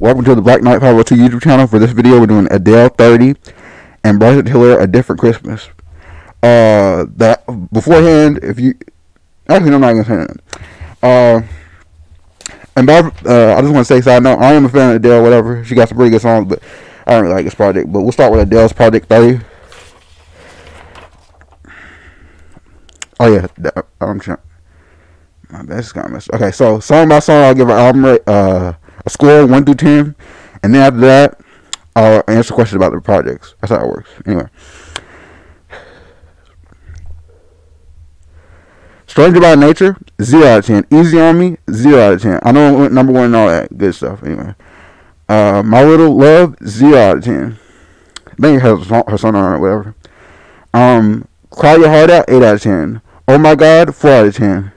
Welcome to the Black Knight 502 YouTube channel. For this video, we're doing Adele 30 and Bryson Tiller A Different Christmas. Uh, that beforehand, if you actually, I'm not gonna say that. Uh, and Bob, uh, I just want to say, side note, I am a fan of Adele. Whatever, she got some pretty good songs, but I don't really like this project. But we'll start with Adele's Project 30. Oh yeah, I'm trying. My best kind of Okay, so song by song, I'll give an album rate, uh, a score one through ten, and then after that, I'll answer questions about the projects. That's how it works. Anyway. Stranger by Nature, 0 out of 10. Easy on Me, 0 out of 10. I know number one and all that good stuff. Anyway. Uh, My Little Love, 0 out of 10. I it has her son on it, whatever. Um, Cry Your Heart Out, 8 out of 10. Oh My God, 4 out of 10.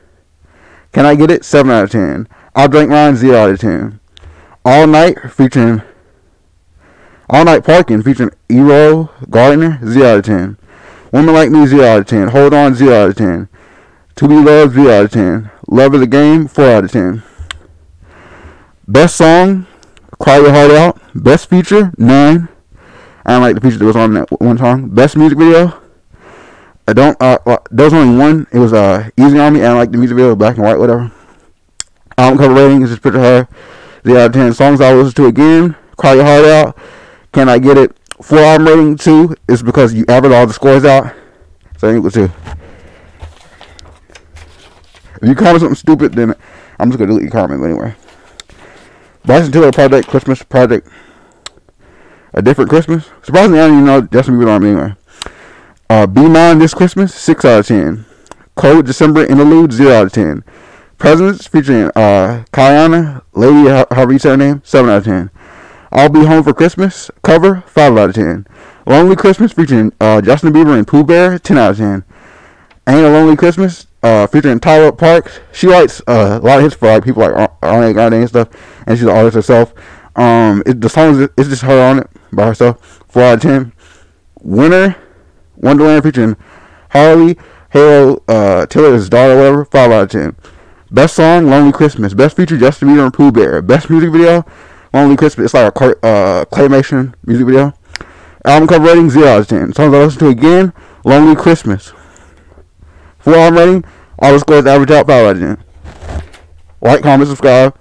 Can I Get It, 7 out of 10. I'll Drink Mine, 0 out of 10. All Night, featuring All Night Parking, featuring Ero Gardner, 0 out of 10. Woman Like Me, 0 out of 10. Hold On, 0 out of 10. To Be Loved, 0 out of 10. Love of the Game, 4 out of 10. Best Song, Cry Your Heart Out. Best Feature, 9. I don't like the feature that was on that one song. Best Music Video, I don't, uh, there was only one. It was, uh, Easy On Me. I don't like the music video, black and white, whatever. Album cover rating is just picture her. The out of 10 songs I listen to again, Cry Your Heart Out, Can I Get It? Four arm rating, two, is because you average all the scores out. So equal two. If you comment something stupid, then I'm just going to delete your comment anyway. Bryson Tiller Project, Christmas Project, A Different Christmas. Surprisingly, I don't even know Justin Bieber on anyway. Uh, Be Mine This Christmas, 6 out of 10. Cold December Interlude, 0 out of 10. Presents featuring uh, Lady, how reads her name? 7 out of 10. I'll Be Home for Christmas, cover, 5 out of 10. Lonely Christmas featuring uh, Justin Bieber and Poo Bear, 10 out of 10. Ain't a Lonely Christmas uh, featuring Tayla Parx. She writes uh, a lot of hits for like people like Ariana Grande and stuff, and she's an artist herself. Um, it, the song is it's just her on it by herself. 4 out of 10. Winter, Wonderland featuring Harley, Halo, uh, Taylor's daughter, whatever, 5 out of 10. Best song, Lonely Christmas. Best feature, Justin Bieber and Poo Bear. Best music video, Lonely Christmas. It's like a uh, claymation music video. Album cover rating, zero out of ten. Songs I listen to again, Lonely Christmas. Four album rating, all the scores average out 5 out of 10. Like, comment, subscribe.